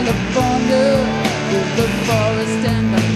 California with the forest and the